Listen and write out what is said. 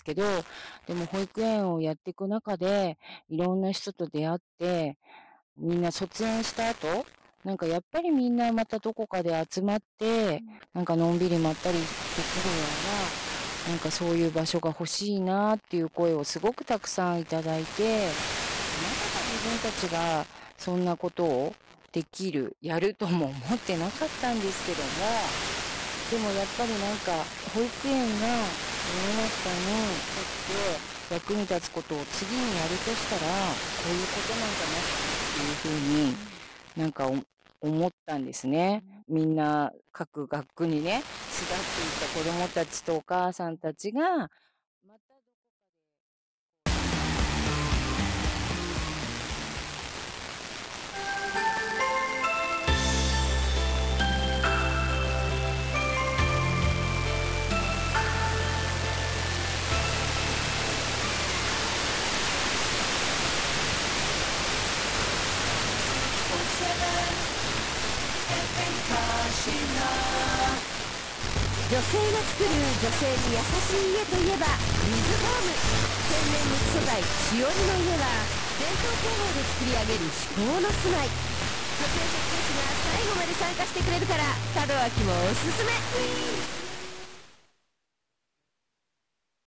ですけど、でも保育園をやっていく中で、いろんな人と出会って、みんな卒園した後、なんかやっぱりみんなまたどこかで集まって、なんかのんびりまったりできるような、なんかそういう場所が欲しいなっていう声をすごくたくさんいただいて、まさか自分たちがそんなことをできる、やるとも思ってなかったんですけども、でもやっぱりなんか保育園が世の中にとって役に立つことを次にやるとしたら、こういうことなんだなっていうふうになんか思ったんですね。みんな各学区にね、巣立っていた子供たちとお母さんたちが、女性が作る女性に優しい家といえば水ホーム天然木素材しおりの家は伝統工法で作り上げる至高の住まい。女性設計士が最後まで参加してくれるから門脇もおすすめ。